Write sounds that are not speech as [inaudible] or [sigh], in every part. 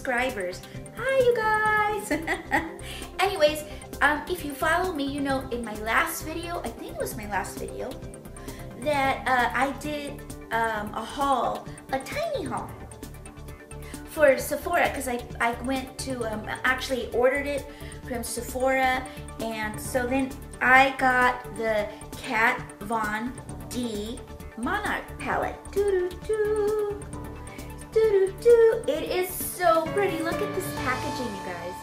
subscribers. Hi, you guys. [laughs] Anyways, um, if you follow me, you know in my last video, I think it was my last video, that uh, I did um, a haul, a tiny haul for Sephora because I, I went to, um, actually ordered it from Sephora and so then I got the Kat Von D Monarch palette. Doo -doo -doo. Doo -doo -doo. It is so pretty. Look at this packaging, you guys.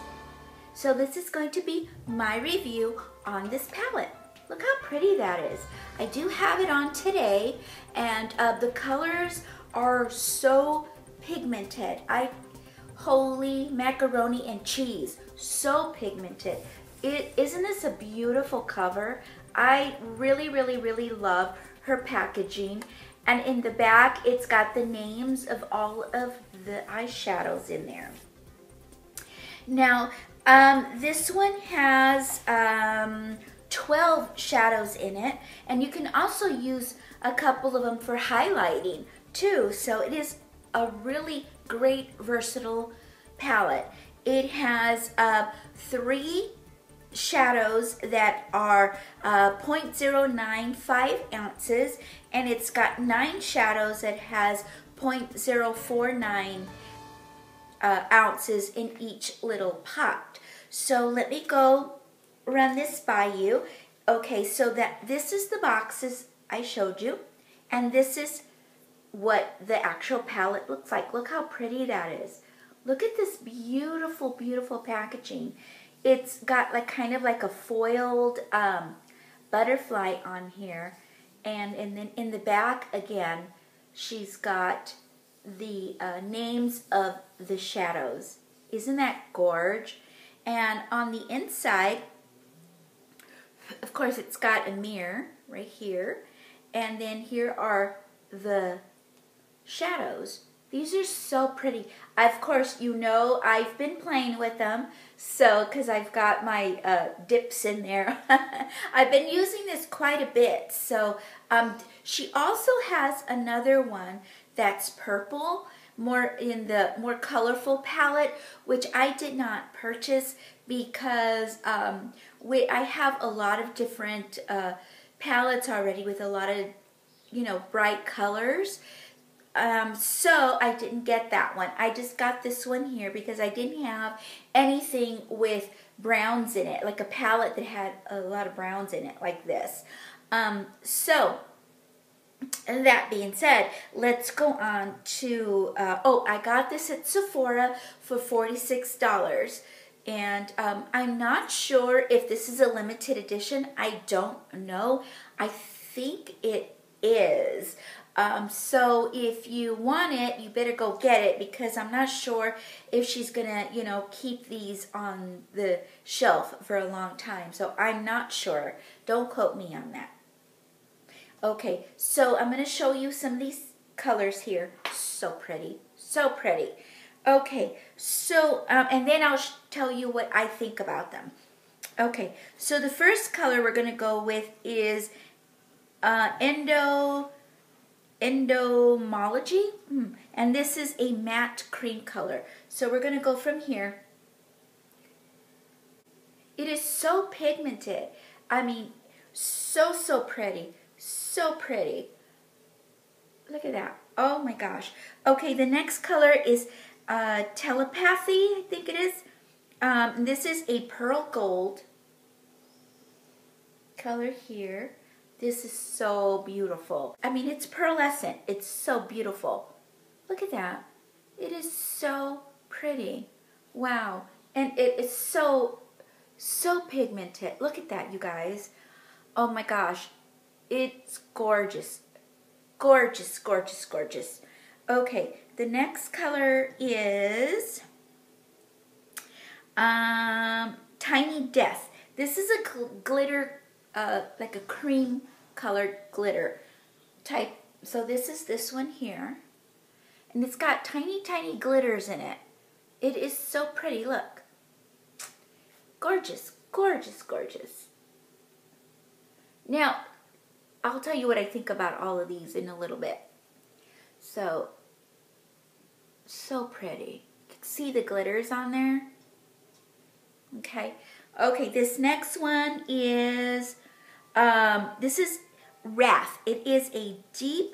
So this is going to be my review on this palette. Look how pretty that is. I do have it on today and uh, the colors are so pigmented. I holy macaroni and cheese, so pigmented. It isn't this a beautiful cover? I really, really, really love her packaging. And in the back, it's got the names of all of the eyeshadows in there. Now, um, this one has um, 12 shadows in it, and you can also use a couple of them for highlighting too. So it is a really great versatile palette. It has uh, three shadows that are uh, 0.095 ounces and it's got nine shadows that has 0.049 uh, ounces in each little pot. So let me go run this by you. Okay, so that this is the boxes I showed you and this is what the actual palette looks like. Look how pretty that is. Look at this beautiful, beautiful packaging. It's got like kind of like a foiled um, butterfly on here. And, and then in the back again, she's got the uh, names of the shadows. Isn't that gorge? And on the inside, of course, it's got a mirror right here. And then here are the shadows. These are so pretty. Of course, you know I've been playing with them, so because I've got my uh, dips in there. [laughs] I've been using this quite a bit. So um, she also has another one that's purple, more in the more colorful palette, which I did not purchase because um, we, I have a lot of different uh, palettes already with a lot of, you know, bright colors. Um, so I didn't get that one. I just got this one here because I didn't have anything with browns in it, like a palette that had a lot of browns in it, like this. Um, so, that being said, let's go on to, uh, oh, I got this at Sephora for $46. And um, I'm not sure if this is a limited edition. I don't know. I think it is. Um, so if you want it, you better go get it because I'm not sure if she's going to, you know, keep these on the shelf for a long time. So I'm not sure. Don't quote me on that. Okay, so I'm going to show you some of these colors here. So pretty. So pretty. Okay, so, um, and then I'll tell you what I think about them. Okay, so the first color we're going to go with is uh, Endo Endomology. Hmm. And this is a matte cream color. So we're going to go from here. It is so pigmented. I mean, so, so pretty. So pretty. Look at that. Oh my gosh. Okay, the next color is uh, Telepathy, I think it is. Um, this is a pearl gold color here. This is so beautiful. I mean, it's pearlescent. It's so beautiful. Look at that. It is so pretty. Wow. And it is so, so pigmented. Look at that, you guys. Oh my gosh. It's gorgeous. Gorgeous, gorgeous, gorgeous. Okay, the next color is um, Tiny Death. This is a gl glitter like a cream colored glitter type. So this is this one here. And it's got tiny, tiny glitters in it. It is so pretty, look. Gorgeous, gorgeous, gorgeous. Now, I'll tell you what I think about all of these in a little bit. So, so pretty. See the glitters on there? Okay. Okay, this next one is, um, this is Wrath. It is a deep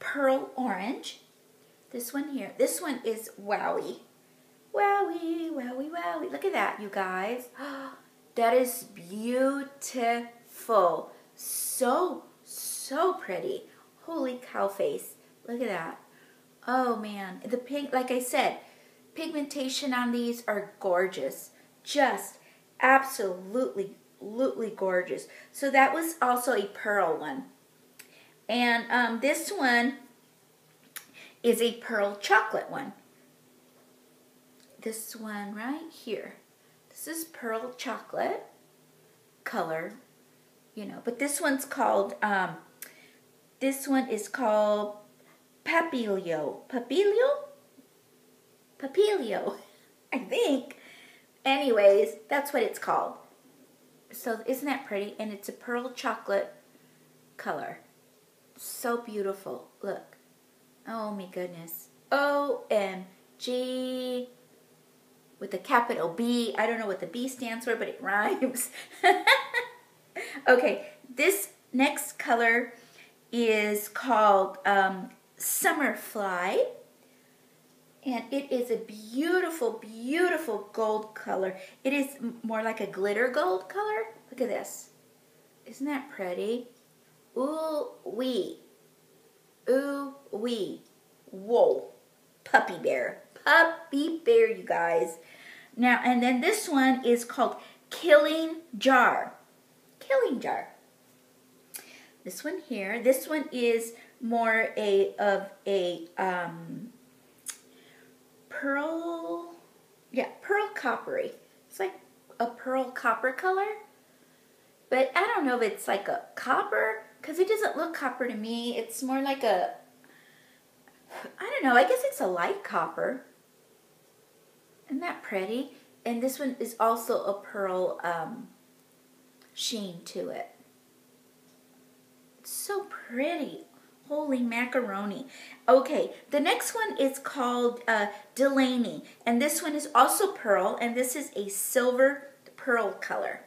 pearl orange. This one here. This one is Wowie. Wowie, wowie, wowie. Look at that, you guys. [gasps] That is beautiful. So, so pretty. Holy cow face. Look at that. Oh man, the pink, like I said, pigmentation on these are gorgeous. Just absolutely, absolutely gorgeous. So that was also a pearl one. And um, this one is a pearl chocolate one. This one right here. This is pearl chocolate color, you know, but this one's called, um, this one is called Papilio. Papilio? Papilio, [laughs] I think. Anyways, that's what it's called. So isn't that pretty? And it's a pearl chocolate color. So beautiful. Look. Oh my goodness. O-M-G with a capital B. I don't know what the B stands for, but it [laughs] rhymes. [laughs] okay, this next color is called um, Summerfly. And it is a beautiful, beautiful gold color. It is more like a glitter gold color. Look at this. Isn't that pretty? Ooh wee. Ooh wee. Whoa. Puppy bear. Puppy bear, you guys. Now, and then this one is called Killing Jar. Killing Jar. This one here, this one is more a of a um, pearl, yeah, pearl coppery. It's like a pearl copper color. But I don't know if it's like a copper, because it doesn't look copper to me. It's more like a, I don't know, I guess it's a light copper. Isn't that pretty? And this one is also a pearl um, sheen to it. It's so pretty. Holy macaroni. Okay, the next one is called uh, Delaney. And this one is also pearl. And this is a silver pearl color.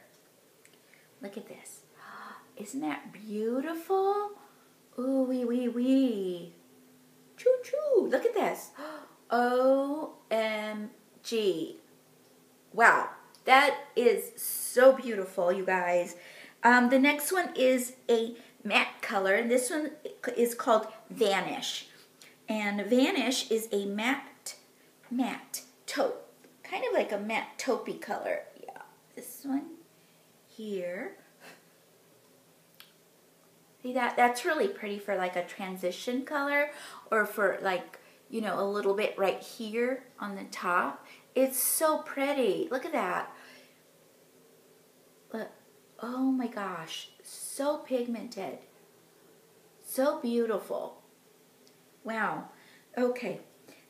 Look at this. [gasps] Isn't that beautiful? Ooh, wee, wee, wee. Choo, choo. Look at this. [gasps] O-M-G. Wow, that is so beautiful, you guys. Um, the next one is a matte color. This one is called Vanish. And Vanish is a matte, matte taupe. Kind of like a matte taupey color. Yeah, this one here. See that? That's really pretty for like a transition color or for like, you know, a little bit right here on the top. It's so pretty. Look at that. Look. Oh my gosh. So pigmented. So beautiful. Wow. Okay.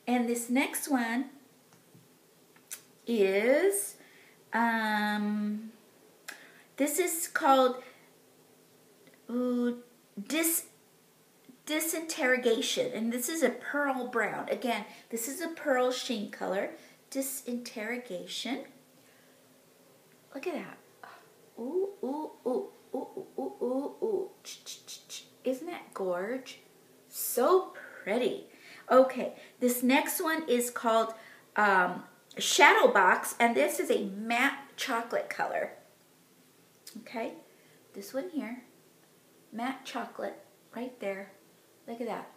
And this next one is, um, this is called ooh, dis, disinterrogation. And this is a pearl brown. Again, this is a pearl sheen color disinterrogation. Look at that. Ooh, ooh, ooh, ooh, ooh, ooh, ooh. Isn't that gorge? So pretty. Okay, this next one is called um, Shadow Box, and this is a matte chocolate color. Okay, this one here, matte chocolate, right there. Look at that.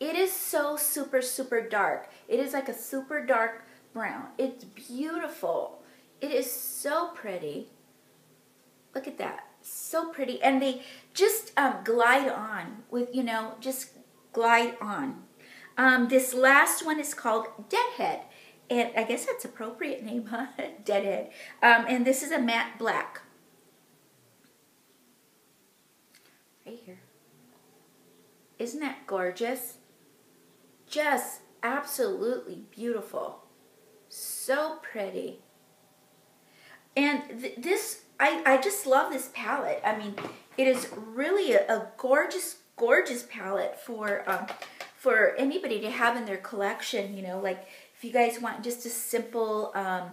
It is so super, super dark. It is like a super dark brown. It's beautiful. It is so pretty. Look at that. So pretty. And they just um, glide on with, you know, just glide on. Um, this last one is called Deadhead. And I guess that's appropriate name, huh? [laughs] Deadhead. Um, and this is a matte black. Right here. Isn't that gorgeous? Just absolutely beautiful. So pretty. And th this I, I just love this palette. I mean, it is really a, a gorgeous, gorgeous palette for um, for anybody to have in their collection. You know, like if you guys want just a simple um,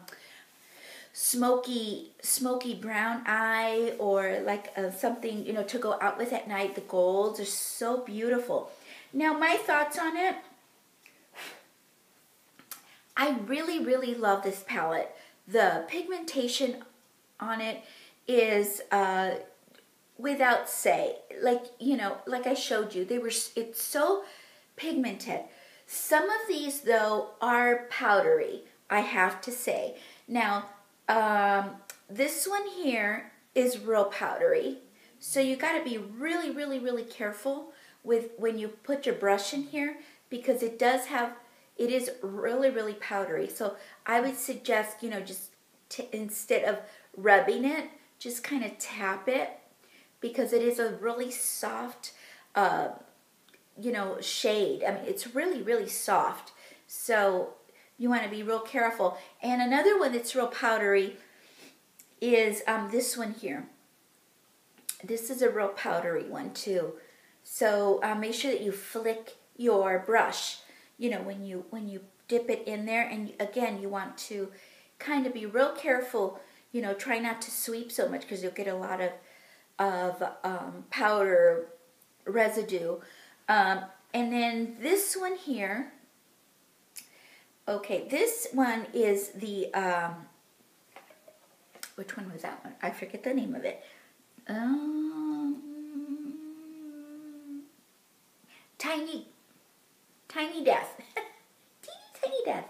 smoky, smoky brown eye or like uh, something, you know, to go out with at night. The golds are so beautiful. Now, my thoughts on it. I really, really love this palette. The pigmentation on it is uh, without say. Like, you know, like I showed you, they were, it's so pigmented. Some of these, though, are powdery, I have to say. Now, um, this one here is real powdery. So you got to be really, really, really careful with when you put your brush in here because it does have, it is really, really powdery. So I would suggest, you know, just instead of rubbing it, just kind of tap it because it is a really soft, uh, you know, shade. I mean, it's really, really soft. So you want to be real careful. And another one that's real powdery is um, this one here. This is a real powdery one too. So uh, make sure that you flick your brush, you know, when you when you dip it in there. And again, you want to kind of be real careful, you know, try not to sweep so much because you'll get a lot of, of um, powder residue. Um, and then this one here, okay, this one is the, um, which one was that one? I forget the name of it. Um, tiny, tiny death. [laughs] teeny tiny death.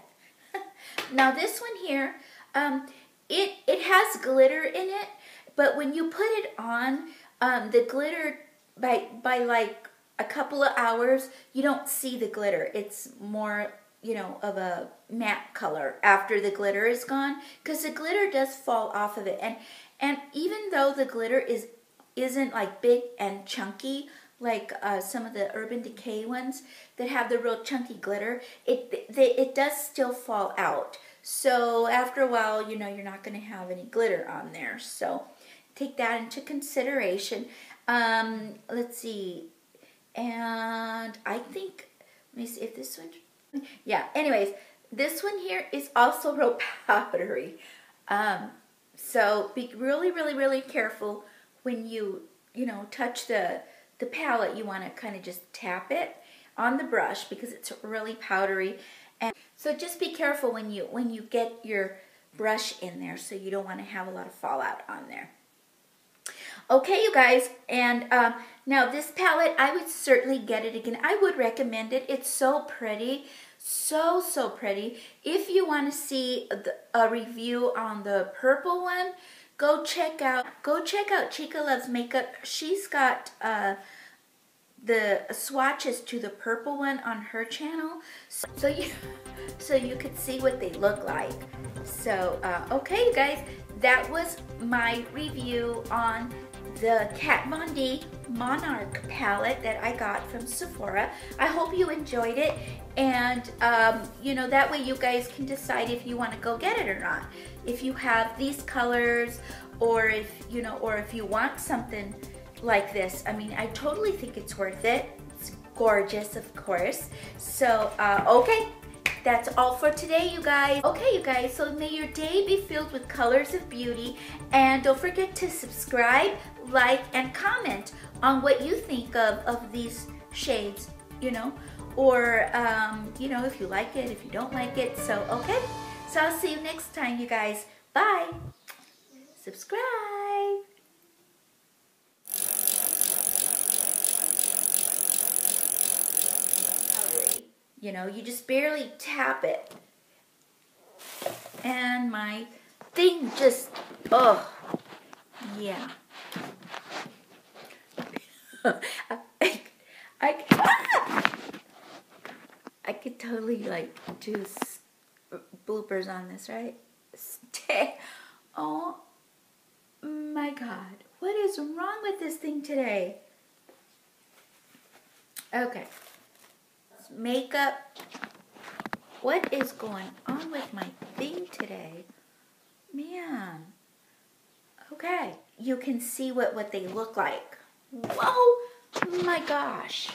[laughs] now this one here, um, it, it has glitter in it, but when you put it on, um, the glitter, by, by like a couple of hours, you don't see the glitter. It's more, you know, of a matte color after the glitter is gone because the glitter does fall off of it. And, and even though the glitter is, isn't like big and chunky, like uh, some of the Urban Decay ones that have the real chunky glitter, it, they, it does still fall out. So after a while, you know, you're not going to have any glitter on there. So take that into consideration. Um, let's see. And I think, let me see if this one, yeah, anyways, this one here is also [laughs] real powdery. Um, so be really, really, really careful when you, you know, touch the, the palette. You want to kind of just tap it on the brush because it's really powdery. And so just be careful when you, when you get your brush in there so you don't want to have a lot of fallout on there. Okay, you guys, and um, now this palette, I would certainly get it again. I would recommend it. It's so pretty, so, so pretty. If you want to see the, a review on the purple one, go check out, go check out Chica Loves Makeup. She's got uh, the swatches to the purple one on her channel. So, you, [laughs] so you could see what they look like. So, uh, okay, you guys, that was my review on the Kat Von D Monarch palette that I got from Sephora. I hope you enjoyed it and um, you know that way you guys can decide if you want to go get it or not. If you have these colors or if you know or if you want something like this. I mean I totally think it's worth it. It's gorgeous of course. So uh, okay that's all for today, you guys. Okay, you guys, so may your day be filled with colors of beauty. And don't forget to subscribe, like, and comment on what you think of, of these shades, you know, or, um, you know, if you like it, if you don't like it. So, okay, so I'll see you next time, you guys. Bye. Subscribe. You know, you just barely tap it. And my thing just, oh, yeah. I, [laughs] I! I could totally like do bloopers on this, right? Stay. Oh my God. What is wrong with this thing today? Okay makeup. What is going on with my thing today? Man. Okay. You can see what, what they look like. Whoa, oh my gosh.